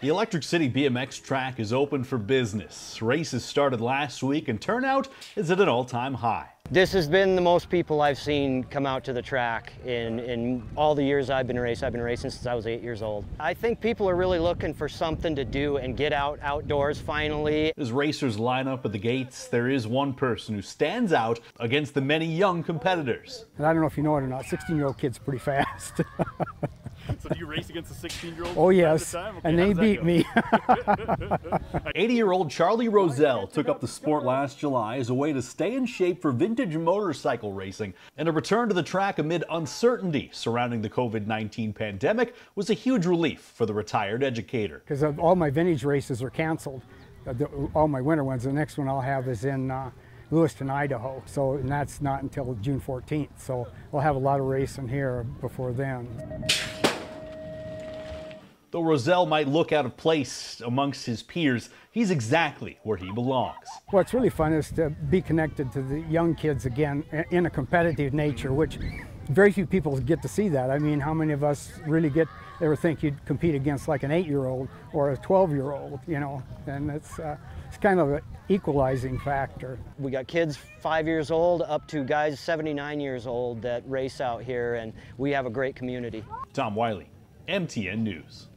The Electric City BMX track is open for business. Races started last week and turnout is at an all-time high. This has been the most people I've seen come out to the track in, in all the years I've been racing. I've been racing since I was eight years old. I think people are really looking for something to do and get out outdoors finally. As racers line up at the gates, there is one person who stands out against the many young competitors. And I don't know if you know it or not, 16-year-old kid's pretty fast. So do you race against a 16 year old? oh yes, Okay, and they beat go? me. 80-year-old Charlie Roselle took up the sport last July as a way to stay in shape for vintage motorcycle racing, and a return to the track amid uncertainty surrounding the COVID-19 pandemic was a huge relief for the retired educator. Because all my vintage races are canceled, uh, all my winter ones. The next one I'll have is in uh, Lewiston, Idaho. So, and that's not until June 14th. So we'll have a lot of racing here before then. Though Roselle might look out of place amongst his peers, he's exactly where he belongs. What's really fun is to be connected to the young kids again in a competitive nature, which very few people get to see that. I mean, how many of us really get ever think you'd compete against like an eight-year-old or a 12-year-old? You know, and it's uh, it's kind of an equalizing factor. We got kids five years old up to guys 79 years old that race out here and we have a great community. Tom Wiley, MTN News.